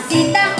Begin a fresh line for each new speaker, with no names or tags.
mamacita.